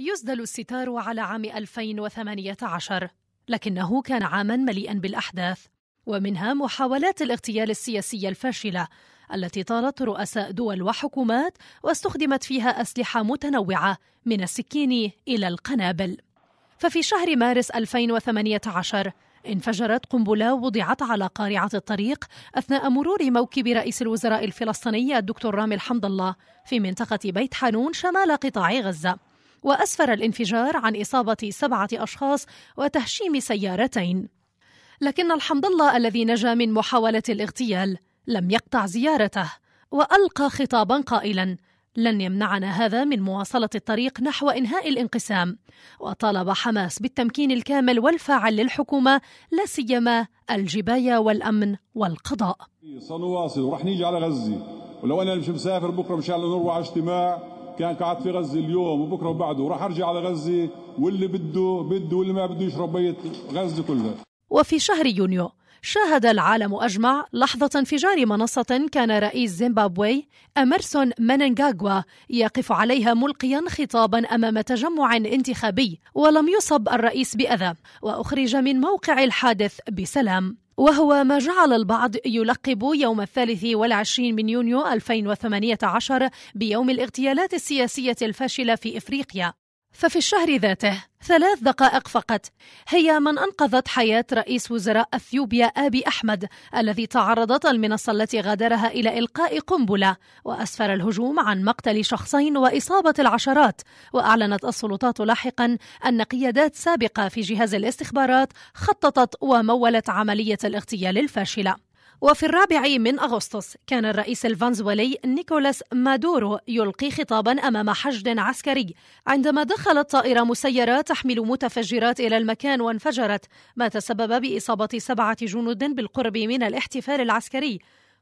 يسدل الستار على عام 2018 لكنه كان عاما مليئا بالأحداث ومنها محاولات الاغتيال السياسية الفاشلة التي طالت رؤساء دول وحكومات واستخدمت فيها أسلحة متنوعة من السكين إلى القنابل. ففي شهر مارس 2018 انفجرت قنبلة وضعت على قارعة الطريق أثناء مرور موكب رئيس الوزراء الفلسطيني الدكتور رامي الحمد الله في منطقة بيت حانون شمال قطاع غزة. وأسفر الانفجار عن إصابة سبعة أشخاص وتهشيم سيارتين. لكن الحمد الله الذي نجا من محاولة الاغتيال لم يقطع زيارته وألقى خطابا قائلا لن يمنعنا هذا من مواصلة الطريق نحو إنهاء الانقسام وطالب حماس بالتمكين الكامل والفاعل للحكومة لا سيما الجباية والأمن والقضاء. سنواصل ورح نيجي على غزة. ولو أنا مش مسافر بكرة إن شاء الله نروح على اجتماع كان قاعد في غزة اليوم وبكرة وبعده. وراح أرجع على غزة واللي بده بده واللي ما بده يشرب بيت غزة كلها. وفي شهر يونيو شاهد العالم أجمع لحظة انفجار منصة كان رئيس زيمبابوي أمرسون مننغاغوا يقف عليها ملقيا خطابا أمام تجمع انتخابي ولم يصب الرئيس بأذى. وأخرج من موقع الحادث بسلام. وهو ما جعل البعض يلقب يوم الثالث والعشرين من يونيو 2018 بيوم الاغتيالات السياسية الفاشلة في إفريقيا. ففي الشهر ذاته ثلاث دقائق فقط. هي من أنقذت حياة رئيس وزراء أثيوبيا آبي أحمد الذي تعرضت المنصة التي غادرها إلى إلقاء قنبلة وأسفر الهجوم عن مقتل شخصين وإصابة العشرات. وأعلنت السلطات لاحقا أن قيادات سابقة في جهاز الاستخبارات خططت ومولت عملية الاغتيال الفاشلة. وفي الرابع من أغسطس كان الرئيس الفنزويلي نيكولاس مادورو يلقي خطابا أمام حشد عسكري عندما دخلت طائرة مسيرة تحمل متفجرات إلى المكان وانفجرت ما تسبب بإصابة سبعة جنود بالقرب من الاحتفال العسكري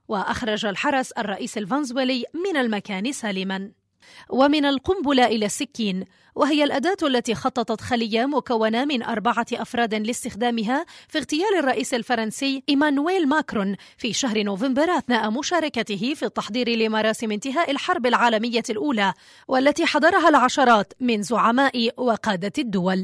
وأخرج الحرس الرئيس الفنزويلي من المكان سالما. ومن القنبلة إلى السكين وهي الأداة التي خططت خلية مكونة من أربعة أفراد لاستخدامها في اغتيال الرئيس الفرنسي إيمانويل ماكرون في شهر نوفمبر أثناء مشاركته في التحضير لمراسم انتهاء الحرب العالمية الأولى والتي حضرها العشرات من زعماء وقادة الدول.